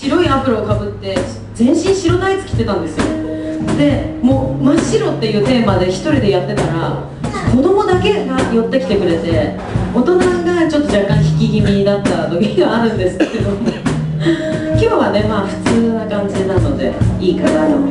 白いアプロをかぶって全身白タイツ着てたんですよ。でもう真っ白っていうテーマで1人でやってたら子供だけが寄ってきてくれて大人がちょっと若干引き気味だった時があるんですけど今日はねまあ普通な感じなのでいいかなと